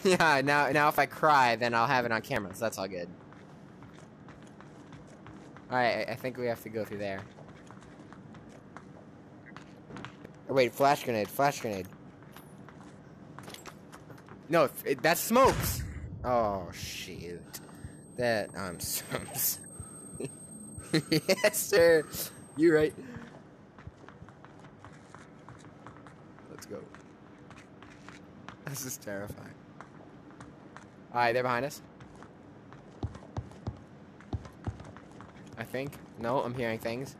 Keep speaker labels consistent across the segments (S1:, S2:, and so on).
S1: yeah, now now if I cry, then I'll have it on camera, so that's all good. Alright, I, I think we have to go through there. Oh, wait, flash grenade, flash grenade. No, it, smokes. Oh shoot, that I'm so. yes, sir. You're right. Let's go. This is terrifying. Alright, they're behind us. I think. No, I'm hearing things.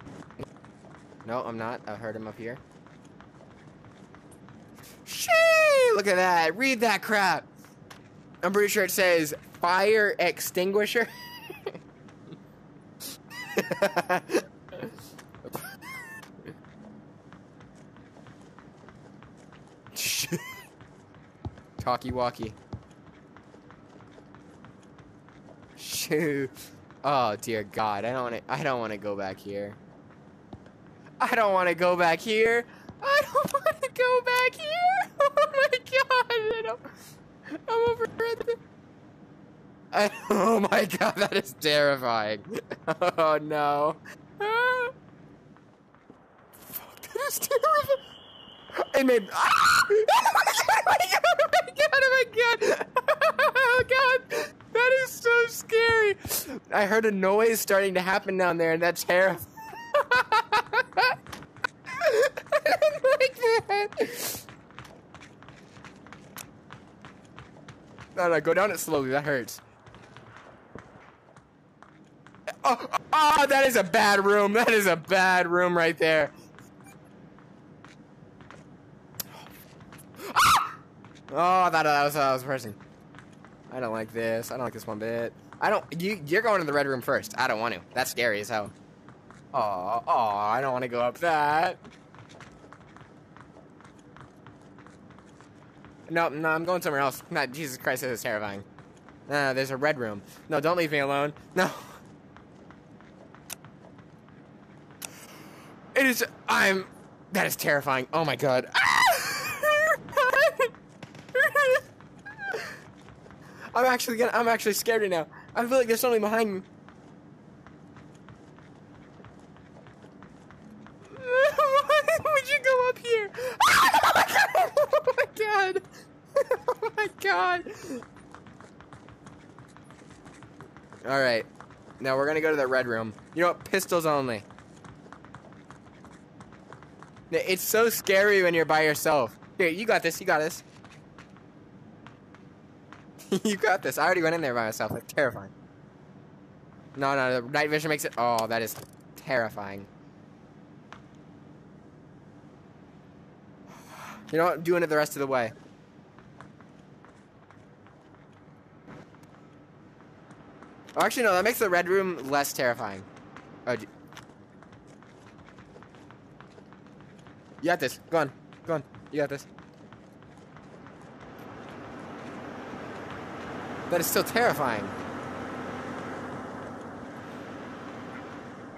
S1: No, I'm not. I heard him up here. Shee! Look at that. Read that crap. I'm pretty sure it says fire extinguisher. Talkie walkie. Shoot. Oh dear God, I don't want to. I don't want to go back here. I don't want to go back here. I don't want to go back here. Oh my God, I don't. I'm over it. I, oh my God, that is terrifying. Oh no. Fuck, that is terrifying. Ah! Oh my God! Oh my God! Oh my God! Oh God! That is so scary. I heard a noise starting to happen down there, and that's terrifying. I don't like that. No, no, go down it slowly. That hurts. Oh, oh, that is a bad room. That is a bad room right there. Oh, I thought that was was pressing. I don't like this. I don't like this one bit. I don't. You you're going to the red room first. I don't want to. That's scary as hell. Oh, oh, I don't want to go up that. No, no, I'm going somewhere else. Not Jesus Christ, this is terrifying. No, there's a red room. No, don't leave me alone. No. It is. I'm. That is terrifying. Oh my god. I'm actually gonna. I'm actually scared right now. I feel like there's something behind me. Why would you go up here? Oh my god! Oh my god! All right. Now we're gonna go to the red room. You know what? Pistols only. It's so scary when you're by yourself. Here, you got this. You got this. you got this. I already went in there by myself. Like, terrifying. No, no, the night vision makes it... Oh, that is terrifying. You know what? I'm doing it the rest of the way. Oh, actually, no. That makes the red room less terrifying. Oh, you got this. Go on. Go on. You got this. That is still terrifying.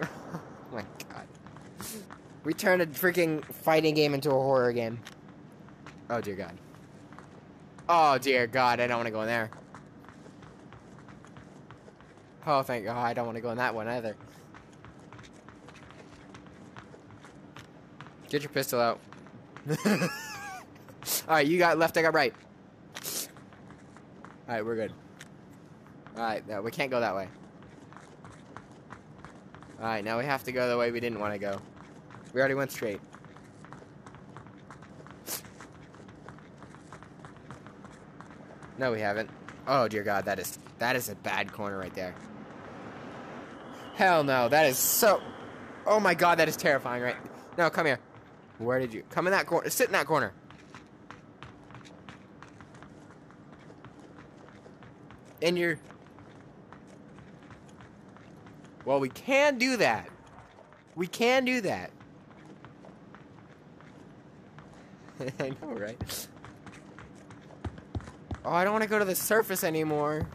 S1: oh my god. We turned a freaking fighting game into a horror game. Oh dear god. Oh dear god, I don't want to go in there. Oh thank god, I don't want to go in that one either. Get your pistol out. Alright, you got left, I got right. Alright, we're good. Alright, no, we can't go that way. Alright, now we have to go the way we didn't want to go. We already went straight. No, we haven't. Oh dear god, that is that is a bad corner right there. Hell no, that is so Oh my god, that is terrifying, right? No, come here. Where did you come in that corner? Sit in that corner. In you're Well, we can do that. We can do that. I know, right? Oh, I don't want to go to the surface anymore.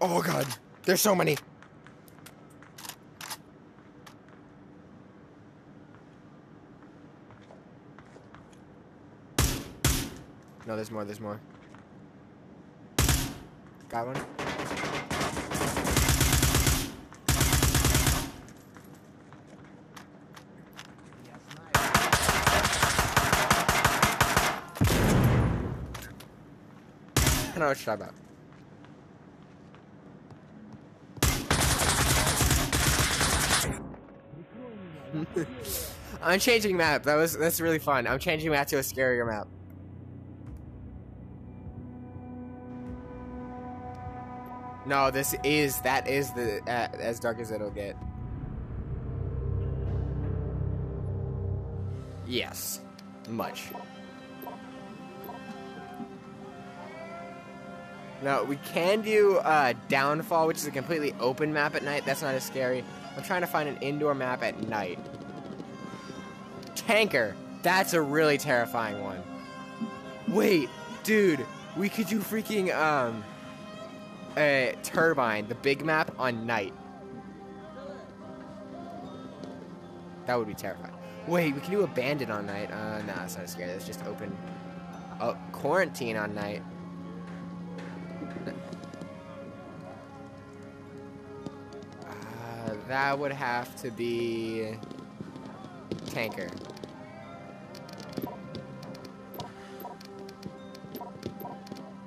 S1: Oh god, there's so many. No, there's more, there's more. Got one. I know what you're talking about. I'm changing map. That was that's really fun. I'm changing map to a scarier map. No, this is that is the uh, as dark as it'll get. Yes, much. No, we can do uh, Downfall, which is a completely open map at night. That's not as scary. I'm trying to find an indoor map at night. Tanker. That's a really terrifying one. Wait, dude, we could do freaking um uh, Turbine, the big map on night. That would be terrifying. Wait, we can do Abandon on night. Uh, nah, that's not scary. That's just open. Oh, Quarantine on night. Uh, that would have to be Tanker.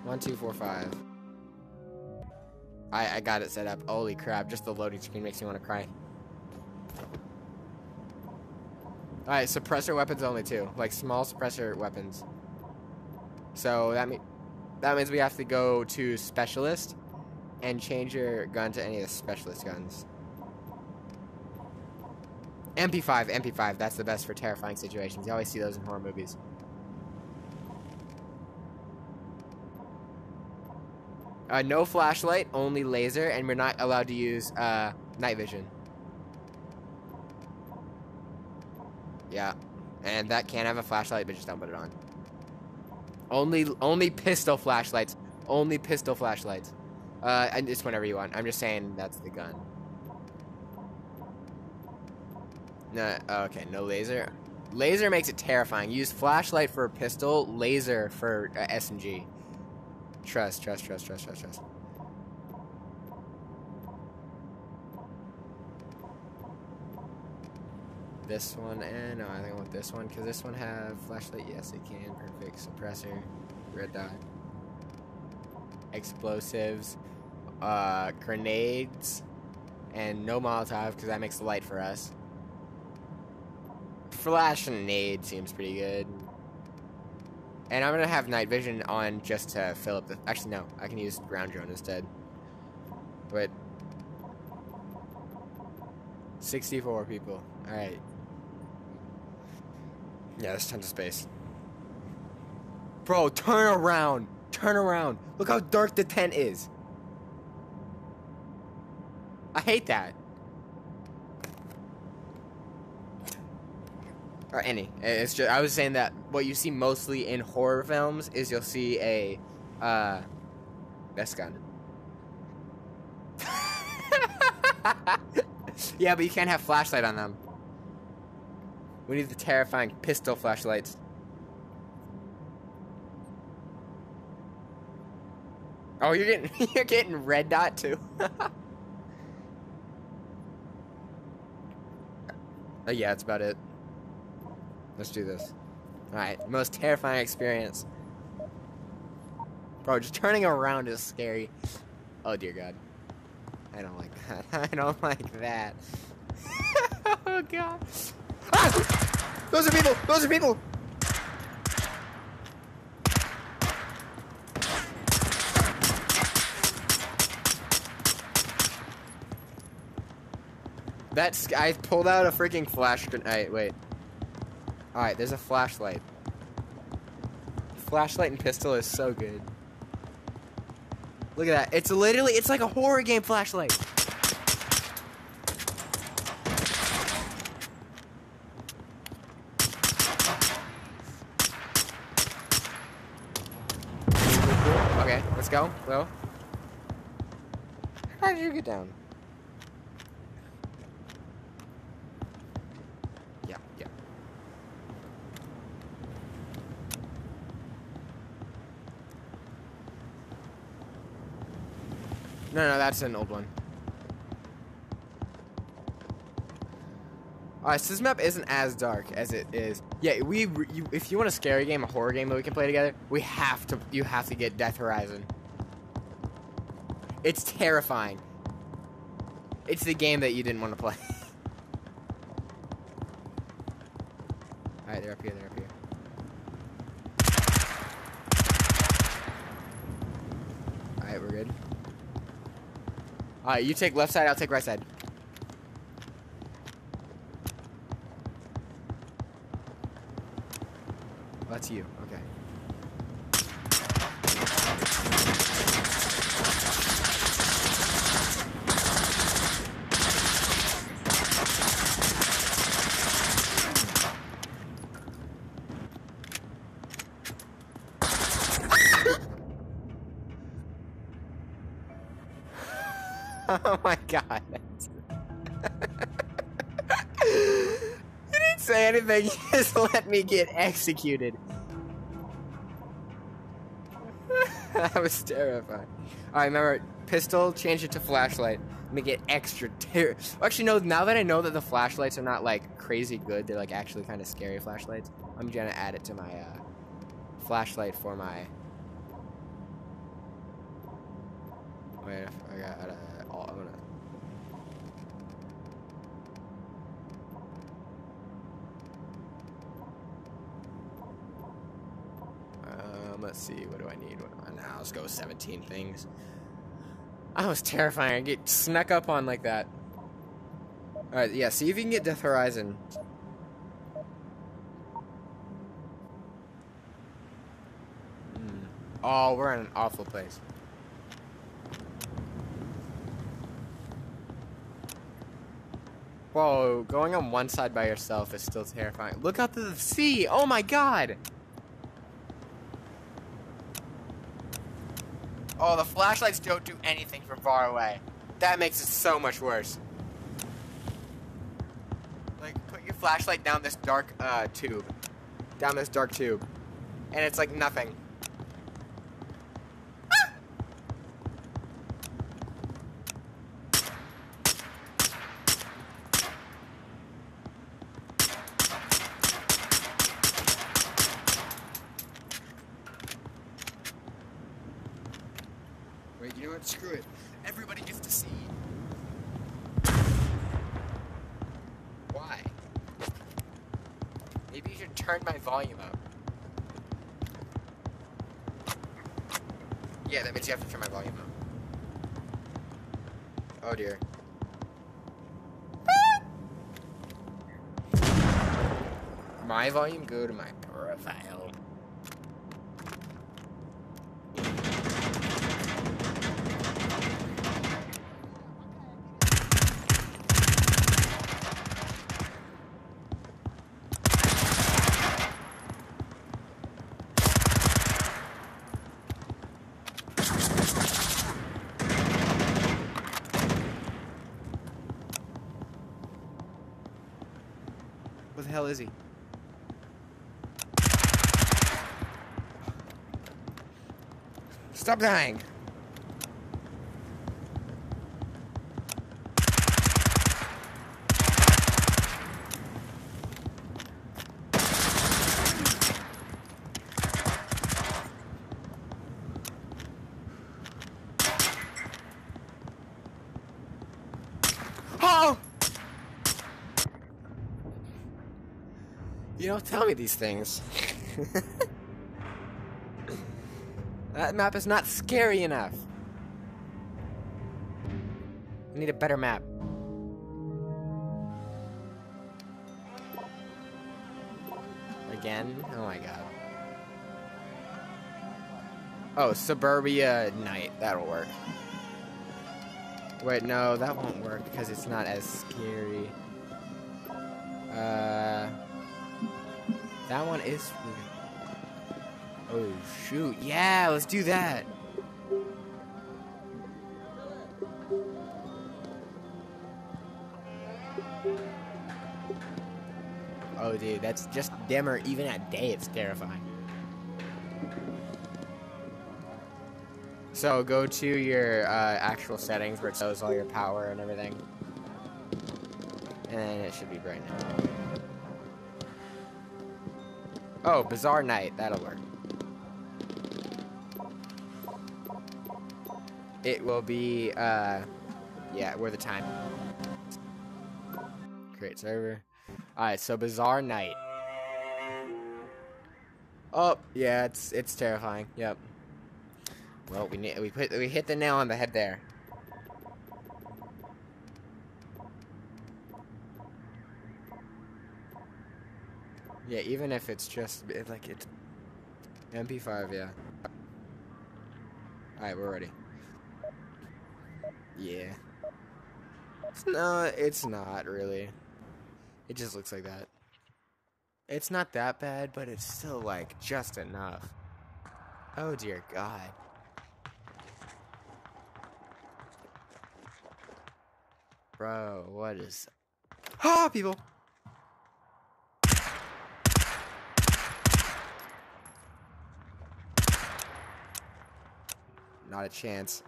S1: One, two, four, five. I, I got it set up. Holy crap, just the loading screen makes me want to cry. Alright, suppressor weapons only too. Like small suppressor weapons. So that mean that means we have to go to specialist and change your gun to any of the specialist guns. MP5, MP5, that's the best for terrifying situations. You always see those in horror movies. Uh, no flashlight, only laser, and we're not allowed to use uh, night vision. Yeah, and that can have a flashlight, but just don't put it on. Only, only pistol flashlights. Only pistol flashlights. Uh, and just whenever you want. I'm just saying that's the gun. No, okay, no laser. Laser makes it terrifying. Use flashlight for a pistol, laser for uh, SMG. Trust, trust, trust, trust, trust, trust. This one, and no, I think I want this one, because this one have flashlight, yes it can, perfect, suppressor, red dot, explosives, uh, grenades, and no Molotov, because that makes the light for us. Flash and nade seems pretty good. And I'm gonna have night vision on just to fill up the. Actually, no, I can use ground drone instead. But 64 people. All right. Yeah, there's tons of space. Bro, turn around. Turn around. Look how dark the tent is. I hate that. Or any. It's just I was saying that what you see mostly in horror films is you'll see a uh best gun. yeah, but you can't have flashlight on them. We need the terrifying pistol flashlights. Oh, you're getting you're getting red dot too. oh, yeah, that's about it. Let's do this. Alright, most terrifying experience. Bro, just turning around is scary. Oh dear god. I don't like that. I don't like that. oh god. Ah! Those are people! Those are people! That's I pulled out a freaking flash grenade. Wait. Alright, there's a flashlight. Flashlight and pistol is so good. Look at that. It's literally, it's like a horror game flashlight. Okay, let's go. Well, how did you get down? No, no, that's an old one. Alright, so this map isn't as dark as it is. Yeah, we. You, if you want a scary game, a horror game that we can play together, we have to. You have to get Death Horizon. It's terrifying. It's the game that you didn't want to play. Alright, they're up here. They're up here. Alright, we're good. Alright, you take left side. I'll take right side. That's you. Okay. oh my god. you didn't say anything, you just let me get executed. that was terrifying. Alright, remember, pistol, change it to flashlight. Make it extra ter- Actually, no, now that I know that the flashlights are not, like, crazy good, they're, like, actually kind of scary flashlights, I'm gonna add it to my, uh, flashlight for my... Wait, I got, uh, I'm gonna... Um, let's see, what do I need? What do I, now let's go with 17 things. That was terrifying. I get snuck up on like that. Alright, yeah, see if you can get Death Horizon. Hmm. Oh, we're in an awful place. Whoa, going on one side by yourself is still terrifying. Look out to the sea! Oh my god! Oh, the flashlights don't do anything from far away. That makes it so much worse. Like, put your flashlight down this dark, uh, tube. Down this dark tube. And it's like nothing. Ah! Wait, you know what? Screw it. Everybody gets to see. Why? Maybe you should turn my volume up. Yeah, that means you have to turn my volume up. Oh dear. my volume, go to my profile. What the hell is he? Stop dying! Oh! You don't tell me these things. that map is not scary enough. I need a better map. Again? Oh my god. Oh, Suburbia Night. That'll work. Wait, no, that won't work because it's not as scary. That one is. Oh shoot! Yeah, let's do that. Oh, dude, that's just dimmer. Even at day, it's terrifying. So go to your uh, actual settings where it shows all your power and everything. And it should be bright now. Oh, Bizarre Night. That'll work. It will be, uh, yeah, we're the time. Create server. Alright, so Bizarre Night. Oh, yeah, it's it's terrifying. Yep. Well, we need we put we hit the nail on the head there. Yeah, even if it's just it, like it's MP5, yeah. All right, we're ready. Yeah. It's not. It's not really. It just looks like that. It's not that bad, but it's still like just enough. Oh dear God. Bro, what is... Ah, people! Not a chance.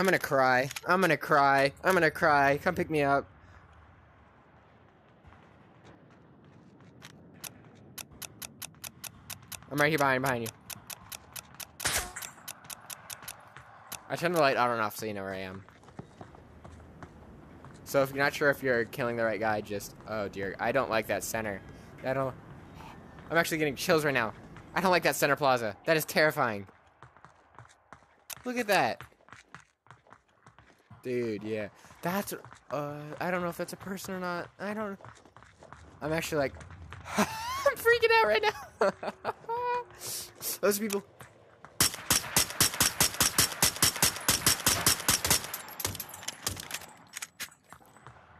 S1: I'm gonna cry. I'm gonna cry. I'm gonna cry. Come pick me up. I'm right here behind behind you. I turn the light on and off so you know where I am. So if you're not sure if you're killing the right guy, just oh dear, I don't like that center. I don't. I'm actually getting chills right now. I don't like that center plaza. That is terrifying. Look at that. Dude, yeah. That's, uh, I don't know if that's a person or not. I don't, I'm actually like, I'm freaking out right now. Those people.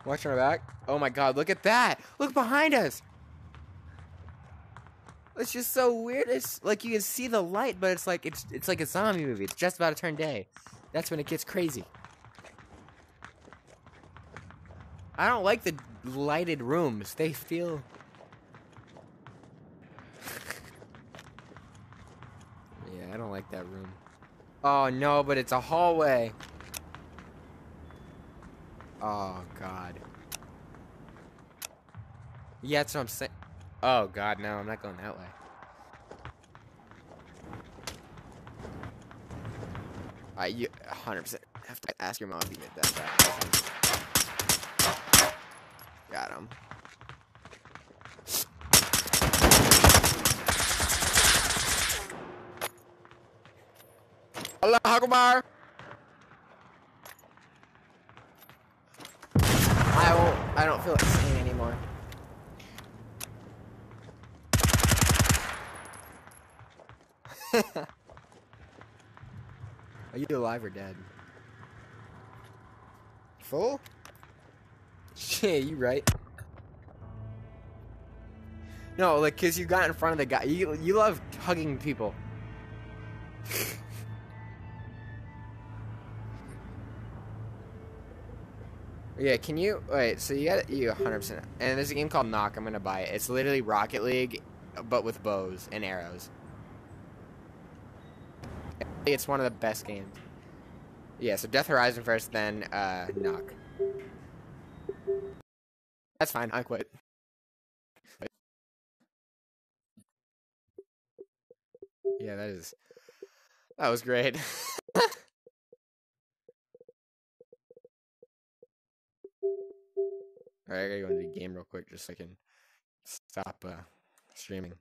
S1: Watch our back. Oh my god, look at that. Look behind us. It's just so weird. It's like you can see the light, but it's like it's it's like a zombie movie. It's just about to turn day. That's when it gets crazy. I don't like the lighted rooms. They feel... I don't like that room. Oh, no, but it's a hallway. Oh, God. Yeah, that's what I'm saying. Oh, God, no, I'm not going that way. I, you 100% have to ask your mom if you did that. Got him. Allah Akbar. I won't. I don't feel like saying anymore. Are you alive or dead? Full? Yeah, you right. No, like, cause you got in front of the guy. You you love hugging people. Yeah, can you wait? So you got you 100. percent And there's a game called Nock. I'm gonna buy it. It's literally Rocket League, but with bows and arrows. It's one of the best games. Yeah, so Death Horizon first, then uh, Nock. That's fine. I quit. Yeah, that is. That was great. Alright, I gotta go into the game real quick just so I can stop uh, streaming.